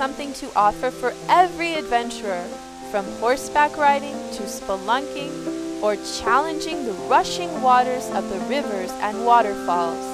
something to offer for every adventurer, from horseback riding to spelunking or challenging the rushing waters of the rivers and waterfalls.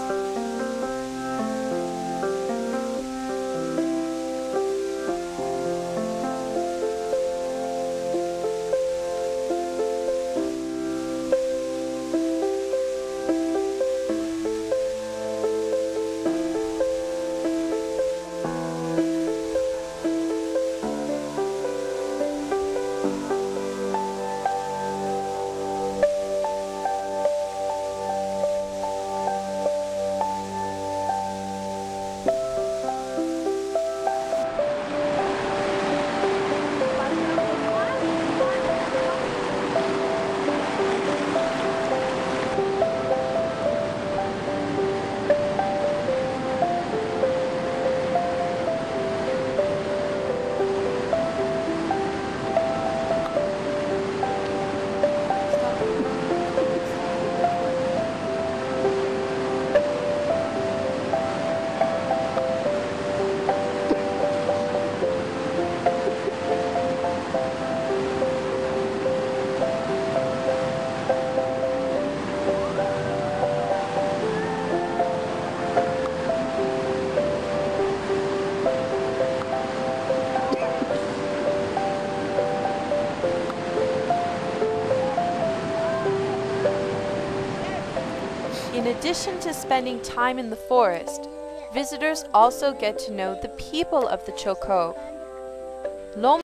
In addition to spending time in the forest, visitors also get to know the people of the Chocó.